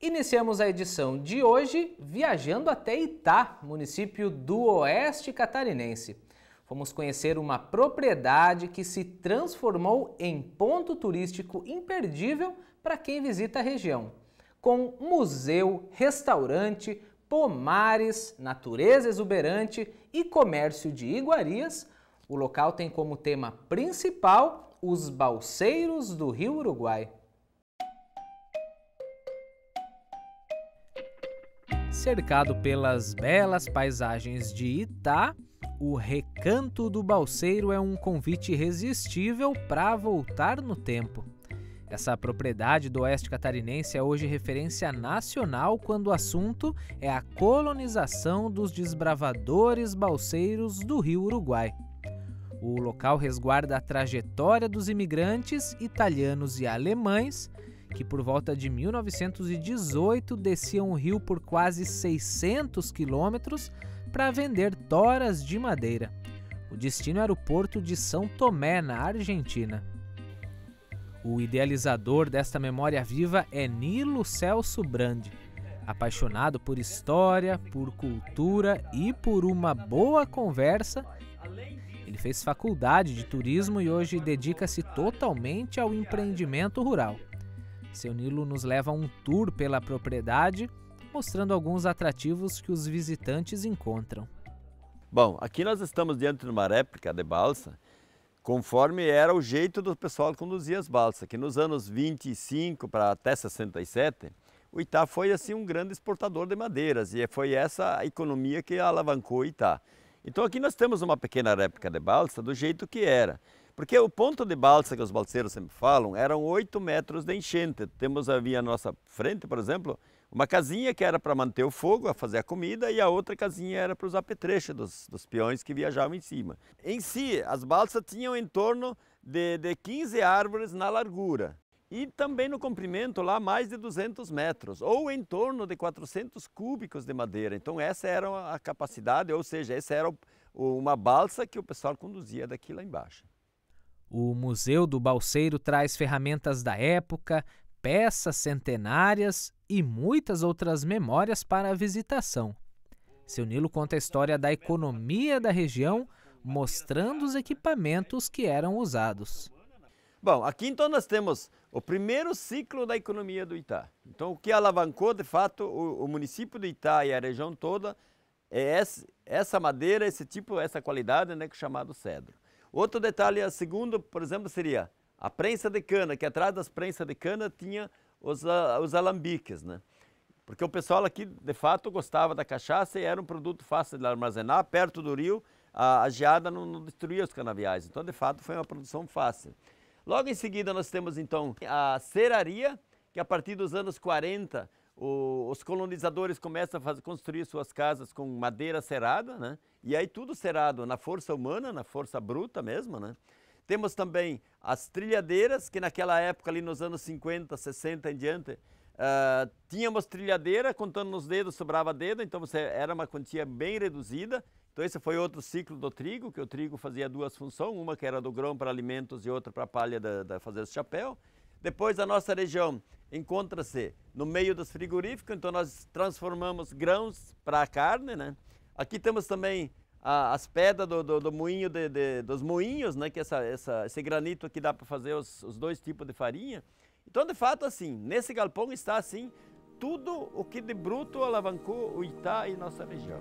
Iniciamos a edição de hoje viajando até Itá, município do Oeste Catarinense. Fomos conhecer uma propriedade que se transformou em ponto turístico imperdível para quem visita a região. Com museu, restaurante, pomares, natureza exuberante e comércio de iguarias, o local tem como tema principal os balseiros do Rio Uruguai. Cercado pelas belas paisagens de Itá, o Recanto do Balseiro é um convite irresistível para voltar no tempo. Essa propriedade do oeste catarinense é hoje referência nacional quando o assunto é a colonização dos desbravadores balseiros do rio Uruguai. O local resguarda a trajetória dos imigrantes italianos e alemães que por volta de 1918 desciam o rio por quase 600 quilômetros para vender toras de madeira. O destino era o porto de São Tomé, na Argentina. O idealizador desta memória viva é Nilo Celso Brandi. Apaixonado por história, por cultura e por uma boa conversa, ele fez faculdade de turismo e hoje dedica-se totalmente ao empreendimento rural. Seu Nilo nos leva a um tour pela propriedade, mostrando alguns atrativos que os visitantes encontram. Bom, aqui nós estamos diante de uma réplica de balsa conforme era o jeito do pessoal conduzir as balsas, que nos anos 25 para até 67, o Itá foi assim um grande exportador de madeiras e foi essa a economia que alavancou o Itá. Então aqui nós temos uma pequena réplica de balsa do jeito que era. Porque o ponto de balsa que os balseiros sempre falam eram 8 metros de enchente. Temos ali à nossa frente, por exemplo, uma casinha que era para manter o fogo, a fazer a comida, e a outra casinha era para os apetrechos dos, dos peões que viajavam em cima. Em si, as balsas tinham em torno de, de 15 árvores na largura. E também no comprimento lá mais de 200 metros, ou em torno de 400 cúbicos de madeira. Então essa era a capacidade, ou seja, essa era uma balsa que o pessoal conduzia daqui lá embaixo. O Museu do Balseiro traz ferramentas da época, peças centenárias e muitas outras memórias para a visitação. Seu Nilo conta a história da economia da região, mostrando os equipamentos que eram usados. Bom, aqui então nós temos o primeiro ciclo da economia do Itá. Então o que alavancou de fato o, o município do Itá e a região toda é esse, essa madeira, esse tipo, essa qualidade, né, que é chamado cedro. Outro detalhe, a segundo, por exemplo, seria a prensa de cana, que atrás das prensas de cana tinha os, uh, os alambiques, né? Porque o pessoal aqui, de fato, gostava da cachaça e era um produto fácil de armazenar, perto do rio, a, a geada não, não destruía os canaviais. Então, de fato, foi uma produção fácil. Logo em seguida, nós temos, então, a ceraria, que a partir dos anos 40, o, os colonizadores começam a fazer, construir suas casas com madeira cerada, né? E aí tudo cerado na força humana, na força bruta mesmo, né? Temos também as trilhadeiras, que naquela época, ali nos anos 50, 60 em diante, uh, tínhamos trilhadeira, contando nos dedos, sobrava dedo, então você, era uma quantia bem reduzida. Então esse foi outro ciclo do trigo, que o trigo fazia duas funções, uma que era do grão para alimentos e outra para a palha da, fazer o chapéu. Depois a nossa região encontra-se no meio dos frigoríficos, então nós transformamos grãos para a carne, né? Aqui temos também as pedras do, do, do moinho de, de, dos moinhos, né, que essa, essa, esse granito aqui dá para fazer os, os dois tipos de farinha. Então, de fato, assim, nesse galpão está assim tudo o que de bruto alavancou o Itá e nossa região.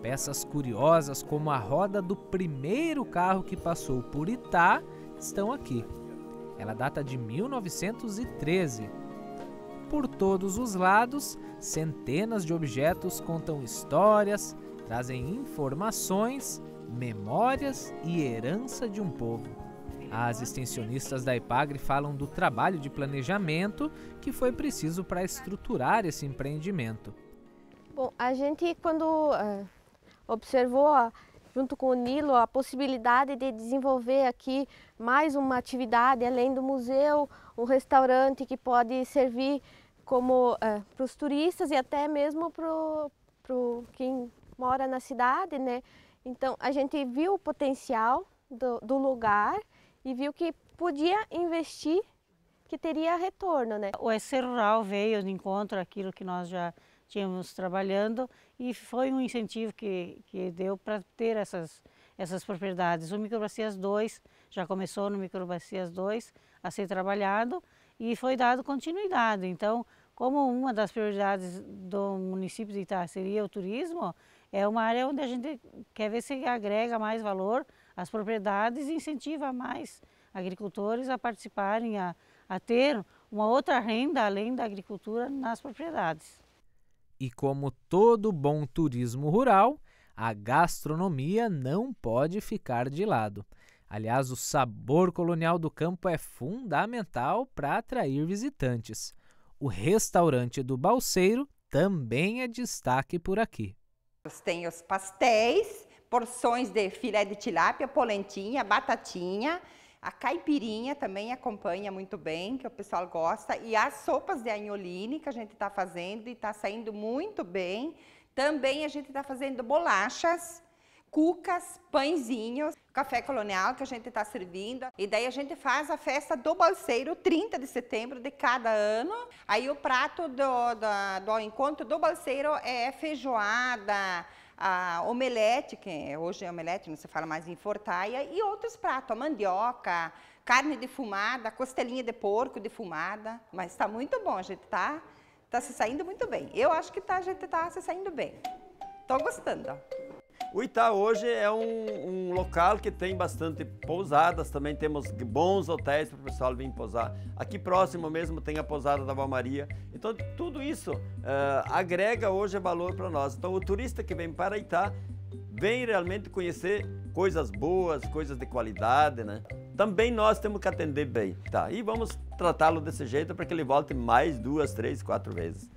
Peças curiosas como a roda do primeiro carro que passou por Itá estão aqui. Ela data de 1913. Por todos os lados, centenas de objetos contam histórias, trazem informações, memórias e herança de um povo. As extensionistas da IPAGRE falam do trabalho de planejamento que foi preciso para estruturar esse empreendimento. Bom, a gente quando uh, observou junto com o Nilo a possibilidade de desenvolver aqui mais uma atividade além do museu, um restaurante que pode servir como uh, para os turistas e até mesmo para quem mora na cidade, né? Então a gente viu o potencial do, do lugar e viu que podia investir que teria retorno, né? O SC Rural veio de encontro àquilo que nós já tínhamos trabalhando e foi um incentivo que, que deu para ter essas, essas propriedades. O Microbacias 2 já começou no Microbacias 2 a ser trabalhado e foi dado continuidade. Então, como uma das prioridades do município de Itá seria o turismo, é uma área onde a gente quer ver se agrega mais valor às propriedades e incentiva mais agricultores a participarem, a, a ter uma outra renda além da agricultura nas propriedades. E como todo bom turismo rural, a gastronomia não pode ficar de lado. Aliás, o sabor colonial do campo é fundamental para atrair visitantes. O restaurante do Balseiro também é destaque por aqui. Tem os pastéis, porções de filé de tilápia, polentinha, batatinha, a caipirinha também acompanha muito bem, que o pessoal gosta, e as sopas de anholine que a gente está fazendo e está saindo muito bem. Também a gente está fazendo bolachas, cucas, pãezinhos, café colonial que a gente está servindo. E daí a gente faz a festa do balseiro, 30 de setembro de cada ano. Aí o prato do, do, do encontro do balseiro é feijoada, a omelete, que hoje é omelete, não se fala mais em fortaia, e outros pratos, a mandioca, carne defumada, costelinha de porco defumada. Mas está muito bom, a gente está tá se saindo muito bem. Eu acho que tá, a gente está se saindo bem. Estou gostando. O Itá hoje é um, um, local que tem bastante pousadas, também temos bons hotéis para o pessoal vir pousar. Aqui próximo mesmo tem a pousada da Valmaria. Então tudo isso uh, agrega hoje valor para nós. Então o turista que vem para Itá vem realmente conhecer coisas boas, coisas de qualidade, né? Também nós temos que atender bem, tá? E vamos tratá-lo desse jeito para que ele volte mais duas, três, quatro vezes.